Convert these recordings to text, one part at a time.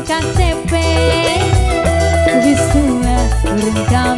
KTP Wisma Berengkang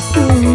soon.